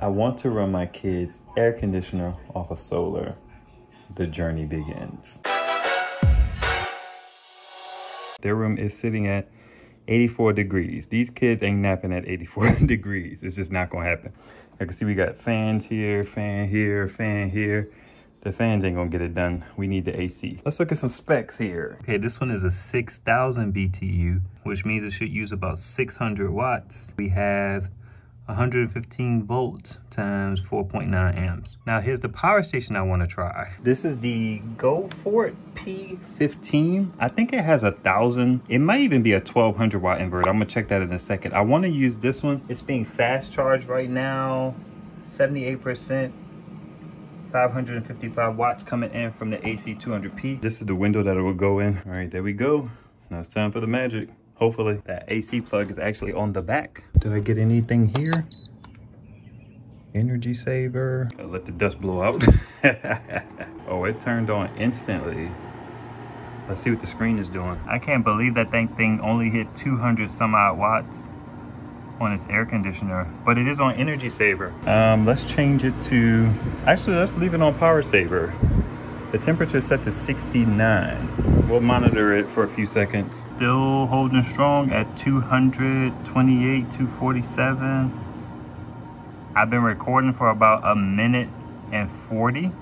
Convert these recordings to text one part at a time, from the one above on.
I want to run my kids' air conditioner off of solar. The journey begins. Their room is sitting at 84 degrees. These kids ain't napping at 84 degrees. It's just not gonna happen. I can see we got fans here, fan here, fan here. The fans ain't gonna get it done. We need the AC. Let's look at some specs here. Okay, this one is a 6,000 BTU, which means it should use about 600 watts. We have 115 volts times 4.9 amps. Now here's the power station I wanna try. This is the GoFort P15. I think it has a thousand, it might even be a 1200 watt inverter. I'm gonna check that in a second. I wanna use this one. It's being fast charged right now, 78%. 555 watts coming in from the AC 200P. This is the window that it will go in. All right, there we go. Now it's time for the magic. Hopefully that AC plug is actually on the back. Did I get anything here? Energy saver. I'll let the dust blow out. oh, it turned on instantly. Let's see what the screen is doing. I can't believe that thing, thing only hit 200 some odd watts on its air conditioner, but it is on energy saver. Um, let's change it to, actually let's leave it on power saver. The temperature is set to 69. We'll monitor it for a few seconds. Still holding strong at 228, 247. I've been recording for about a minute and 40.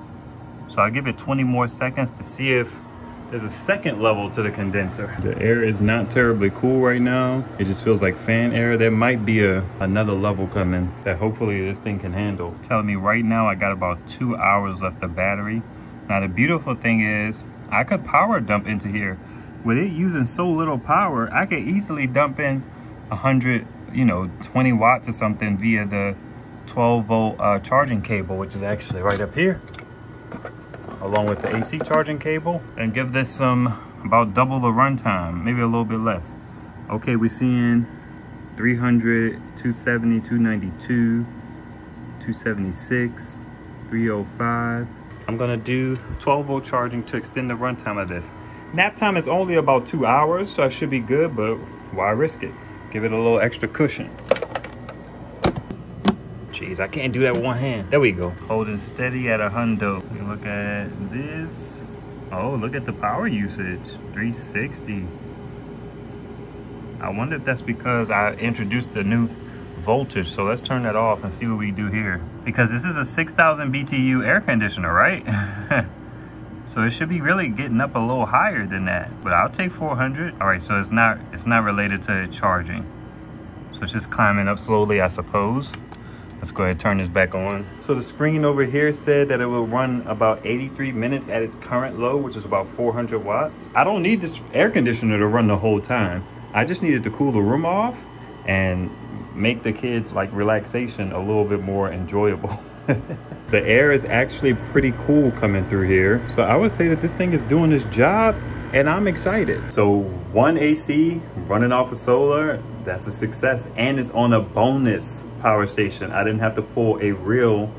So I'll give it 20 more seconds to see if there's a second level to the condenser. The air is not terribly cool right now. It just feels like fan air. There might be a another level coming that hopefully this thing can handle. Telling me right now I got about two hours left of battery. Now the beautiful thing is I could power dump into here. With it using so little power, I could easily dump in 100, you know, 20 watts or something via the 12 volt uh, charging cable, which is actually right up here, along with the AC charging cable, and give this some about double the runtime, maybe a little bit less. Okay, we're seeing 300, 270, 292, 276, 305, I'm gonna do 12 volt charging to extend the runtime of this. Nap time is only about two hours, so I should be good, but why risk it? Give it a little extra cushion. Jeez, I can't do that with one hand. There we go. Holding steady at a hundo. Look at this. Oh, look at the power usage, 360. I wonder if that's because I introduced a new voltage. So let's turn that off and see what we do here. Because this is a 6,000 BTU air conditioner, right? so it should be really getting up a little higher than that. But I'll take 400. All right, so it's not it's not related to charging. So it's just climbing up slowly, I suppose. Let's go ahead and turn this back on. So the screen over here said that it will run about 83 minutes at its current low, which is about 400 watts. I don't need this air conditioner to run the whole time. I just needed to cool the room off and make the kids like relaxation a little bit more enjoyable. the air is actually pretty cool coming through here. So I would say that this thing is doing its job and I'm excited. So one AC running off of solar, that's a success. And it's on a bonus power station. I didn't have to pull a real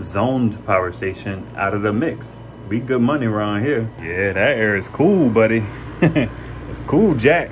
zoned power station out of the mix. Be good money around here. Yeah, that air is cool, buddy. it's cool, Jack.